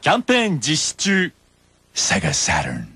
キャンペーン実施中。Sega ーン